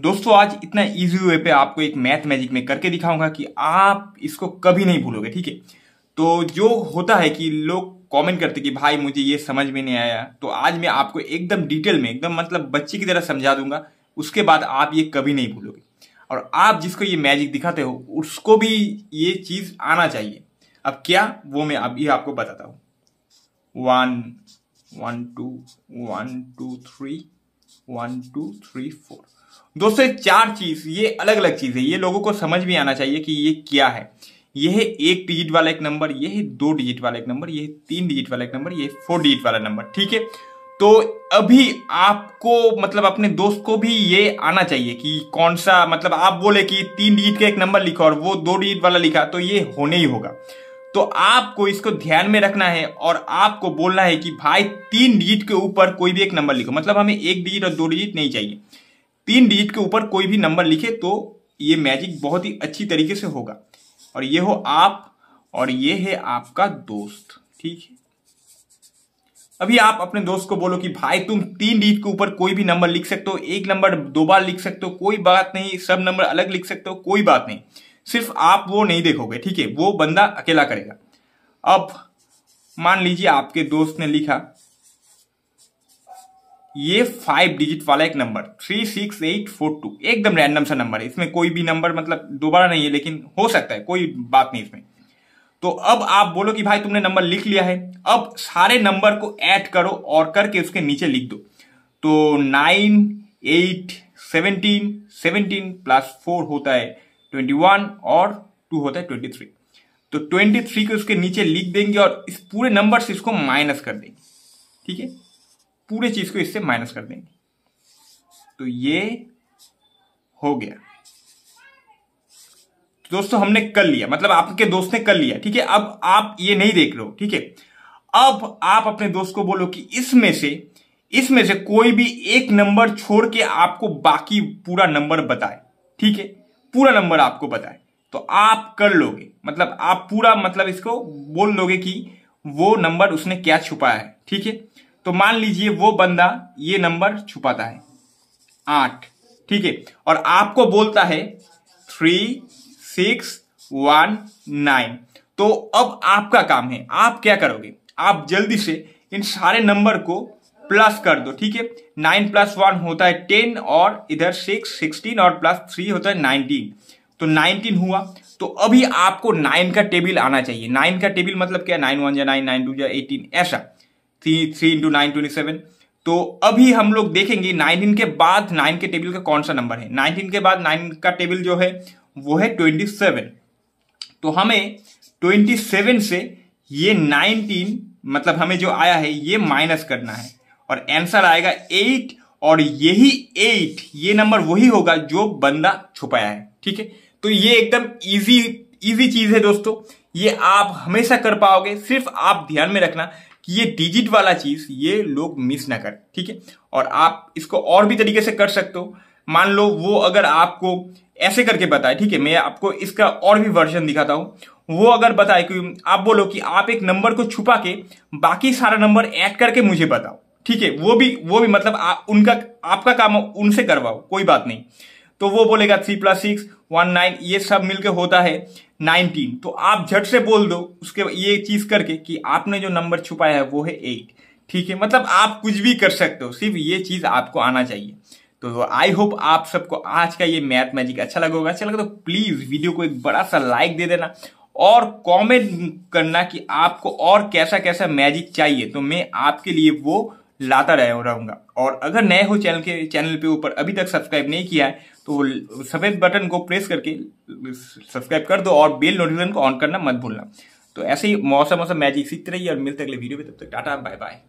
दोस्तों, आज इतना इजी वे पे आपको एक मैथ मैजिक में करके दिखाऊँगा कि आप इसको कभी नहीं भूलोगे, ठीक है? तो जो होता है कि लोग कमेंट करते कि भाई मुझे ये समझ में नहीं आया तो आज मैं आपको एकदम डिटेल में, एकदम मतलब बच्चे की तरह समझा दूँगा, उसके बाद आप ये कभी नहीं भूलोगे। और आप जिसको ये मैजिक दिखाते हो, उसको भी ये चीज़ आना चाहिए। अब क्या? वो मैं अभी आपको बताता हूँ। One one two one two three one two three four दोस्तों चार चीज़, ये अलग अलग चीज़ है। ये लोगों को समझ में आना चाहिए कि ये क्या है। ये है एक डिजिट वाला एक नंबर ये है दो डिजिट वाला एक नंबर ये है तीन डिजिट वाला एक नंबर ये फोर डिजिट वाला नंबर ठीक है? तो अभी आपको मतलब अपने दोस्त को भी ये आना चाहिए कि कौन सा मतलब आप बोले कि तीन डिजिट का एक नंबर लिखा और वो दो डिजिट वाला लिखा तो ये होने ही होगा। तो आपको इसको ध्यान में रखना है और आपको बोलना है कि भाई, तीन डिजिट के ऊपर कोई भी एक नंबर लिखो। मतलब हमें एक डिजिट और दो डिजिट नहीं चाहिए। तीन डिजिट के ऊपर कोई भी नंबर लिखे तो ये मैजिक बहुत ही अच्छी तरीके से होगा। और ये हो आप और ये है आपका दोस्त। ठीक है? अभी आप अपने दोस्त को बोलो कि भाई, तुम तीन डिजिट के ऊपर कोई भी नंबर लिख सकते हो, एक नंबर दो बार लिख सकते हो, कोई बात नहीं, सब नंबर अलग लिख सकते हो, कोई बात नहीं। सिर्फ़ आप वो नहीं देखोगे, ठीक है? वो बंदा अकेला करेगा। अब मान लीजिए आपके दोस्त ने लिखा, ये फाइव डिजिट वाला एक number three six eight four two एकदम रैंडम सा नंबर है। इसमें कोई भी नंबर मतलब दोबारा नहीं है, लेकिन हो सकता है, कोई बात नहीं इसमें। तो अब आप बोलो कि, भाई, तुमने नंबर लिख लिया है। अब सारे नंबर को ऐड करो और करके उसके नीचे लिख दो। तो nine eight seventeen seventeen plus four होता है। ट्वेंटी वन और टू होता है ट्वेंटी थ्री तो ट्वेंटी थ्री को उसके नीचे लिख देंगे और इस पूरे नंबर से इसको माइनस कर देंगे। ठीक है? पूरे चीज़ को इससे माइनस कर देंगे। तो ये हो गया। दोस्तों, हमने कर लिया। मतलब आपके दोस्त ने कर लिया। ठीक है? अब आप ये नहीं देख रहे हो। ठीक है? अब आप अपने दोस्त को बोलो कि इसमें से इसमें से कोई भी एक नंबर छोड़ के आपको बाकी पूरा नंबर बताए। ठीक है? पूरा नंबर आपको बताए तो आप कर लोगे मतलब आप पूरा मतलब इसको बोल लोगे कि वो नंबर उसने क्या छुपाया है, ठीक है? तो मान लीजिए वो बंदा ये नंबर छुपाता है, आठ, ठीक है? और आपको बोलता है थ्री सिक्स वन नाइन तो अब आपका काम है, आप क्या करोगे? आप जल्दी से इन सारे नंबर को प्लस कर दो, ठीक है? नाइन प्लस वन होता है टेन और इधर सिक्स, सिक्सटीन और प्लस थ्री होता है नाइनटीन। तो नाइनटीन हुआ। तो अभी आपको नाइन का टेबल आना चाहिए। नाइन का टेबल मतलब क्या? नाइन वन या नाइन नाइन टू या एटीन, ऐसा। Three three into nine twenty seven. तो अभी हम लोग देखेंगे नाइनटीन के बाद नाइन के टेबल का कौन सा नंबर है? नाइनटीन के बाद नाइन का टेबल जो है, वो है ट्वेंटी सेवन। तो हमें ट्वेंटी सेवन से ये नाइनटीन मतलब हमें जो आया है, ये माइनस करना है। और आंसर आएगा एट और यही एट ये नंबर वही होगा जो बंदा छुपाया है, ठीक है? तो ये एकदम इजी इजी चीज़ है दोस्तों। ये आप हमेशा कर पाओगे, सिर्फ़ आप ध्यान में रखना कि ये डिजिट वाला चीज़, ये लोग मिस ना करें, ठीक है? और आप इसको और भी तरीके से कर सकते हो। मान लो वो अगर आपको ऐसे करके बताए, ठीक है? मैं आपको इसका और भी वर्जन दिखाता हूँ। वो अगर बताए कि आप बोलो कि आप एक नंबर को छुपा के बाकी सारा नंबर ऐड करके मुझे बताओ। ठीक है वो भी वो भी मतलब आ, उनका आपका काम उनसे करवाओ कोई बात नहीं। तो वो बोलेगा three plus six one nine ये सब मिलके होता है नाइनटीन तो आप झट से बोल दो उसके ये चीज़ करके कि आपने जो नंबर छुपाया है वो है एट ठीक है मतलब आप कुछ भी कर सकते हो सिर्फ़ ये चीज़ आपको आना चाहिए। तो आई होप आप सबको आज का ये मैथ मैजिक अच्छा लगा होगा। अच्छा लगा तो प्लीज़ वीडियो को एक बड़ा सा लाइक दे देना और कमेंट करना कि आपको और कैसा कैसा मैजिक चाहिए। तो मैं आपके लिए वो लाता रहूँगा। और अगर नए हो चैनल के, चैनल पे ऊपर अभी तक सब्सक्राइब नहीं किया है तो सफ़ेद बटन को प्रेस करके सब्सक्राइब कर दो और बेल नोटिफिकेशन को ऑन करना मत भूलना। तो ऐसे ही मौसम मौसम मैजिक सीखते रहिए और मिलते अगले वीडियो में। तब तक टाटा बाय बाय